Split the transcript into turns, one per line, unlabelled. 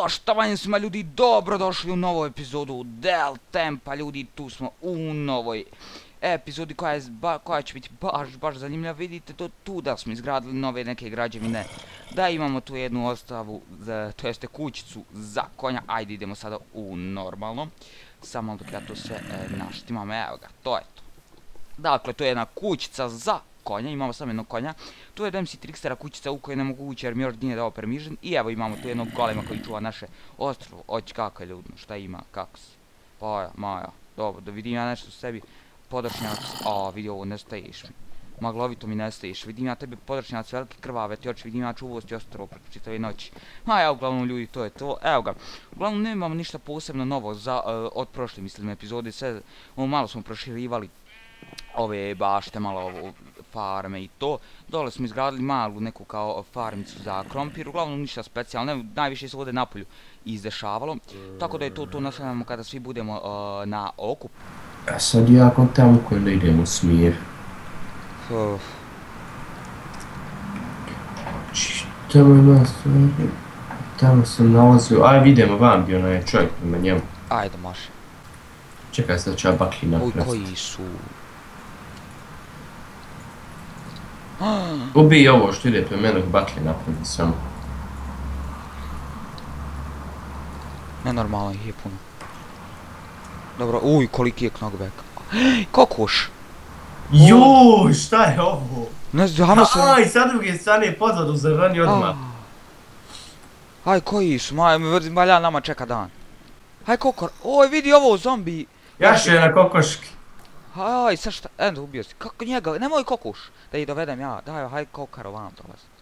Poštovanje svima ljudi, dobrodošli u novu epizodu Del Tempa. Ljudi, tu smo u novoj epizodi koja, je, ba, koja će biti baš, baš zanimljiva, vidite to tu da smo izgradili nove neke građevine, da imamo tu jednu ostavu, za, to jeste kućicu za konja, ajde idemo sada u normalno, samo dok ja to sve e, naštimam, evo ga, to je to. Dakle, to je jedna kućica za konja, imamo samo jednog konja. Tu je MC Trickstera kućica u kojoj ne mogu ući jer Mjord nije dao permission. I evo imamo tu jednog golema koji čuva naše ostrovo. Oći kako je ljudno, šta ima, kako si. Paja, Maja, dobro, da vidim ja nešto u sebi. Podršnjac, a vidi ovo, ne mi. Maglovito mi ne vidim ja tebe podršnjac velike krvave, ti oči vidim ja čuvosti ostrovo preko čitave noći. Ma evo, uglavnom ljudi, to je to, evo ga. Uglavnom nemamo ništa posebno novo za, uh, od prošle, mislim, epizode, sve, ovo malo smo proširivali ove bašte, malo ovo, farme i to. Dole smo izgradili malu neku kao farmicu za krompir, uglavnom ništa specijalno, najviše se ovdje napolju izdešavalo. Tako da je to to nastavljamo kada svi budemo uh, na okup.
A sad ja kontam koji ne idem u smir.
Uh,
Tamo ima stvari. Tamo sam nalazio. Aj vidimo van bio onaj čovjek prema njemu.
ajde, može.
Čekaj sad ću ja bakli
Uj,
napraviti.
koji su...
Ubij ovo što ide prema mene dok bakli napraviti samo.
Nenormalno ih je puno. Dobro, uj, koliki je knockback. Kokoš!
Juuu, šta je ovo?
Ne znam, sam...
Aj, sa druge strane pozadu zarani odmah.
Aj, koji su, maj, valja nama čeka dan. Aj, kokor, oj, vidi ovo, zombi.
Jaš je na kokoški.
Aj, sad šta, endo, ubio si. Kako njega, nemoj kokuš. Da ih dovedem ja, daj, haj kokar ovam dolazi.